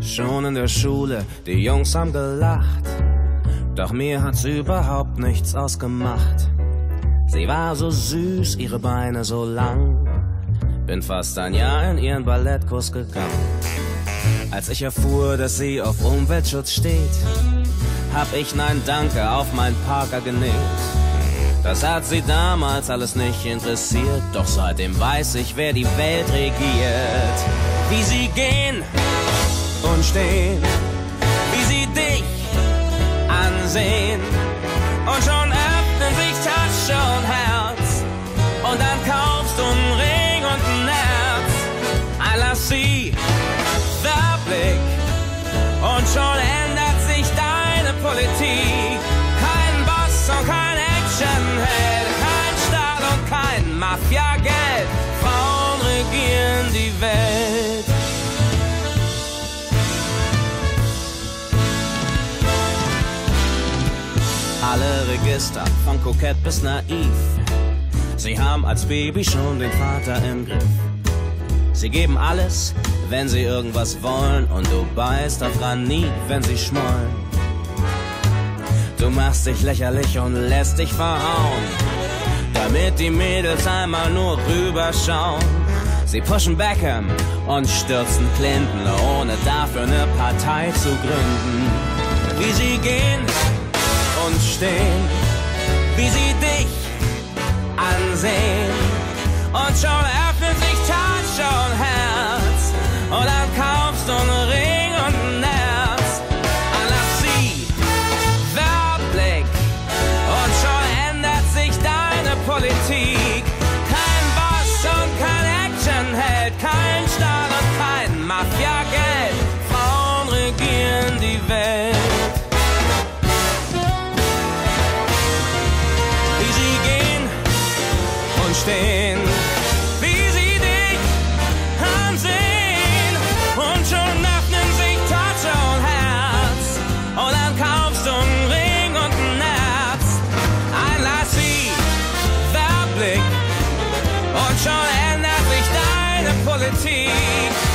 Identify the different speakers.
Speaker 1: Schon in der Schule, die Jungs haben gelacht. Doch mir hat's überhaupt nichts ausgemacht. Sie war so süß, ihre Beine so lang. Bin fast ein Jahr in ihren Ballettkurs gegangen. Als ich erfuhr, dass sie auf Umweltschutz steht, hab ich Nein Danke auf mein Parker genäht. Das hat sie damals alles nicht interessiert, doch seitdem weiß ich, wer die Welt regiert. Wie sie gehen und stehen, wie sie dich ansehen. Und schon öffnen sich Tasche und Herz, und dann kaufst du einen Ring und ein Herz. I love sie, der Blick, und schon ändert sich deine Politik. Kein Boss und kein Actionheld, kein Staat und kein Mafia-Geld. Alle Register, von kokett bis naiv. Sie haben als Baby schon den Vater im Griff. Sie geben alles, wenn sie irgendwas wollen, und du beißt auf Granit, wenn sie schmollen. Du machst dich lächerlich und lässt dich verhauen, damit die Mädels einmal nur rüberschauen. Sie pushen Beckham und stürzen Clinton, ohne dafür eine Partei zu gründen. Wie sie gehen und stehen, wie sie dich ansehen. Und schon Frauen stehen, wie sie dich ansehen. Und schon öffnen sich Torte und Herz. Und dann kaufst du einen Ring und ein Herz, ein lasciver Blick und schon ändert sich deine Politik.